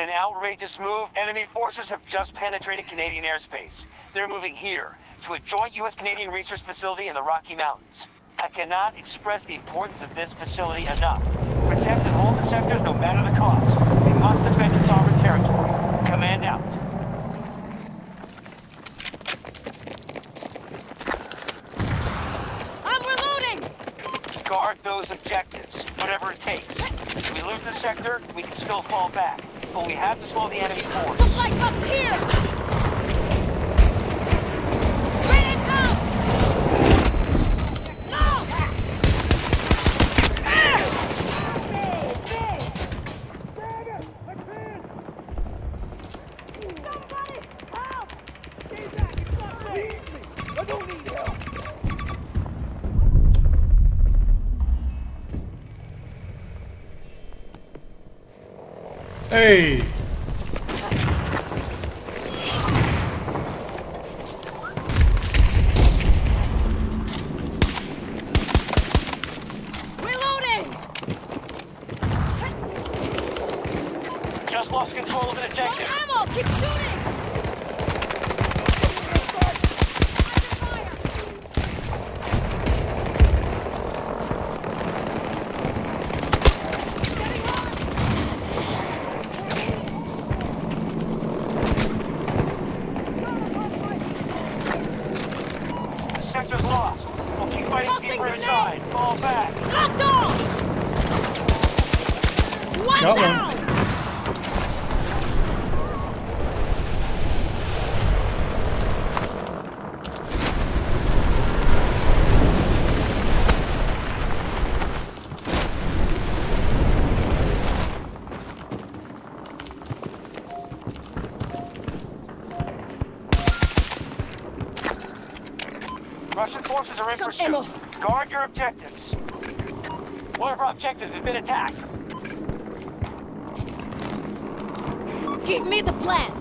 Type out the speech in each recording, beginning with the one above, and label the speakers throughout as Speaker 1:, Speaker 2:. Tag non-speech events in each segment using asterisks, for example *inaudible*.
Speaker 1: an outrageous move, enemy forces have just penetrated Canadian airspace. They're moving here, to a joint U.S.-Canadian research facility in the Rocky Mountains. I cannot express the importance of this facility enough. Protect and hold the sectors no matter the cost. We must defend its sovereign territory. Command out.
Speaker 2: I'm reloading!
Speaker 1: Guard those objectives, whatever it takes. If we lose the sector, we can still fall back. But we have to slow the enemy force.
Speaker 2: Supply box here! Ei!
Speaker 1: Russian forces are in
Speaker 2: Some
Speaker 1: pursuit.
Speaker 2: ammo.
Speaker 1: Guard your objectives. One of our objectives has been attacked.
Speaker 2: Give me the plan!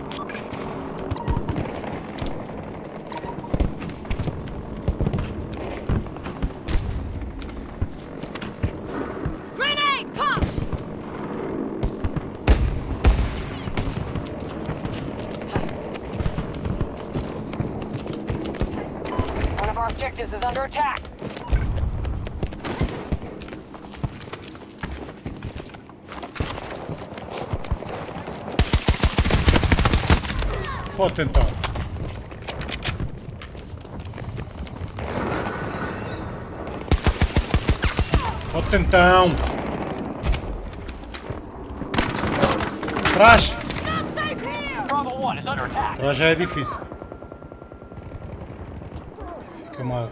Speaker 1: Objectives is under attack.
Speaker 3: Foto então. Foto então. Trás.
Speaker 2: Not safe here!
Speaker 1: Bravo 1 is under attack.
Speaker 3: Trás já é difícil. Fica mal.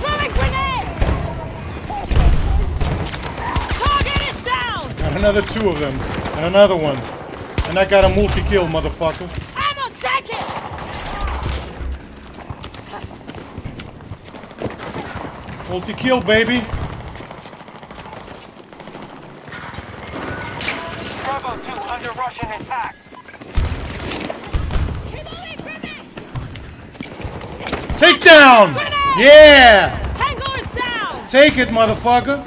Speaker 2: Throwing grenade! Target is down!
Speaker 3: Got another two of them. And another one. And I got a multi-kill, motherfucker.
Speaker 2: Ammo, take it!
Speaker 3: Multi-kill, baby.
Speaker 1: Bravo 2 under Russian attack.
Speaker 3: Take down! Yeah!
Speaker 2: Tango is down!
Speaker 3: Take it, motherfucker.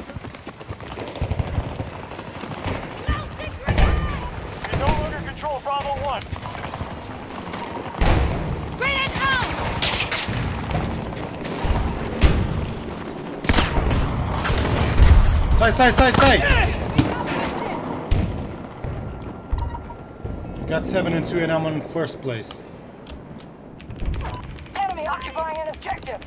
Speaker 3: Sai, sai, sai, sai! Got 7 and 2 and I'm on first place.
Speaker 1: Enemy occupying an objective.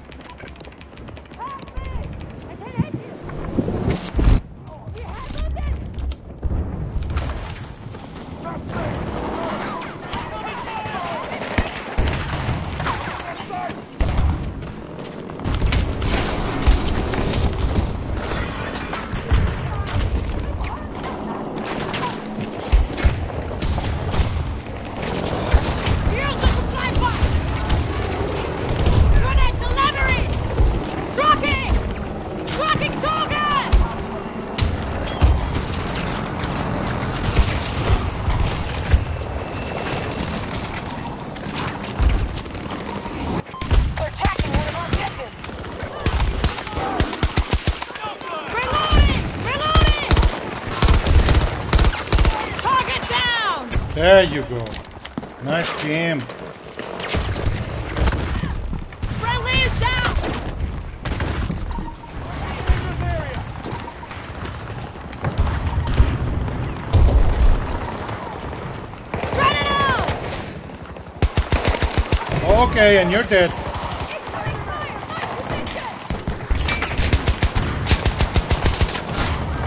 Speaker 3: Okay, and you're dead.
Speaker 2: Incoming fire! My position!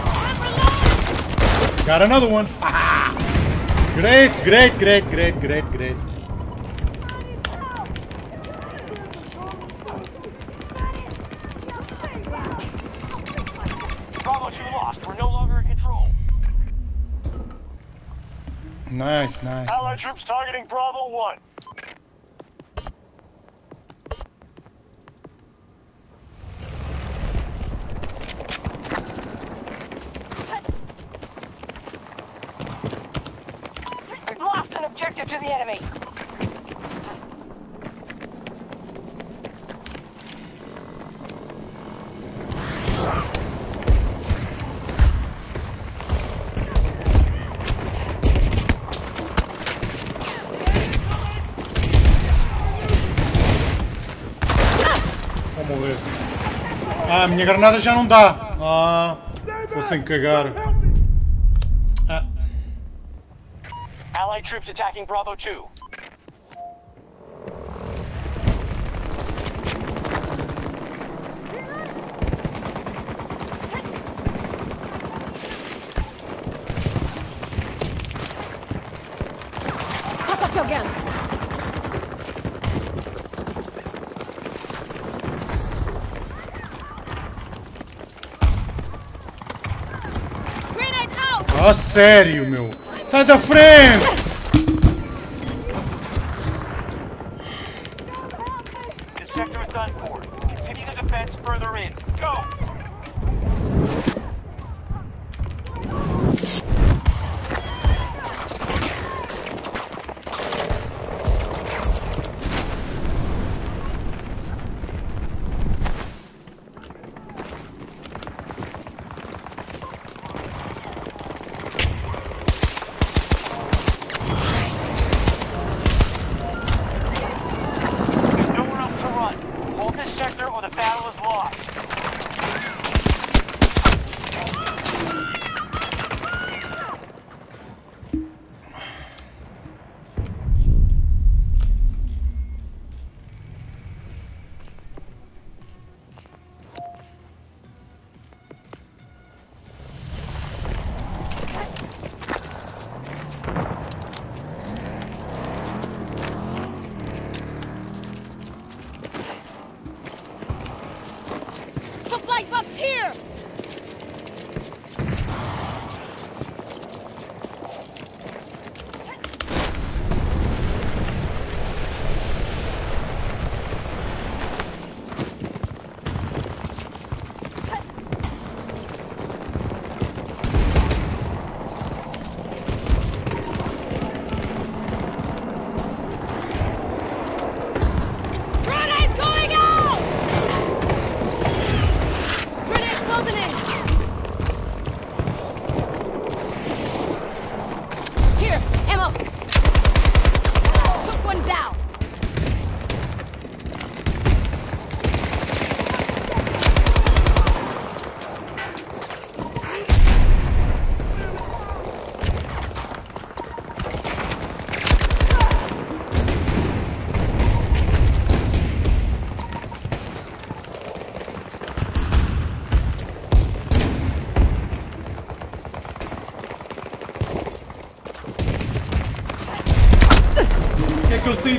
Speaker 2: I'm reloading!
Speaker 3: Got another one. *laughs* great, great, great, great, great, great.
Speaker 1: Bravo 2 lost. We're no longer in control.
Speaker 3: Nice, nice.
Speaker 1: Allied troops targeting Bravo 1.
Speaker 4: To the enemy.
Speaker 3: Ah, minha granada já não dá. Ah, fossem cagar.
Speaker 1: Allied troops attacking Bravo 2.
Speaker 2: Pop your gun! Grenade out!
Speaker 3: ah, sério, meu. Sai da frente!
Speaker 1: Battle is lost.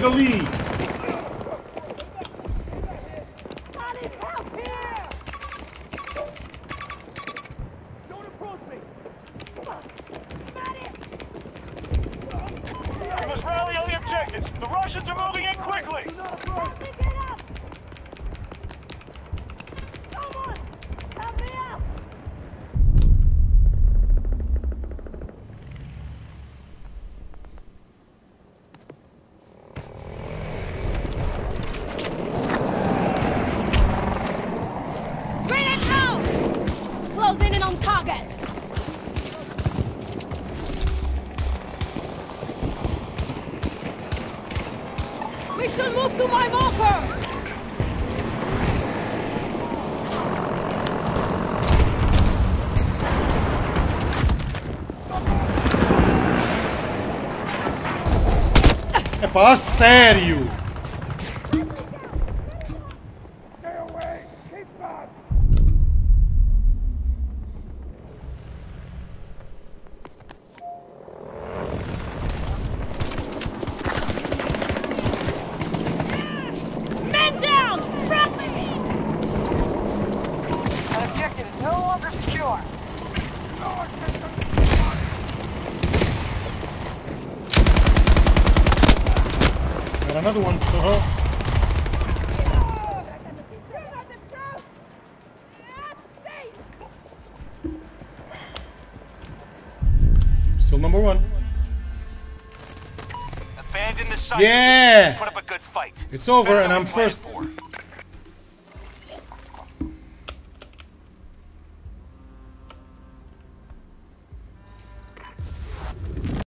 Speaker 1: We must rally on the objectives. The Russians are moving in quickly.
Speaker 3: A sério! Another one. Still number one.
Speaker 1: Abandon the site.
Speaker 3: Yeah!
Speaker 1: Put up a good fight.
Speaker 3: It's over and I'm first.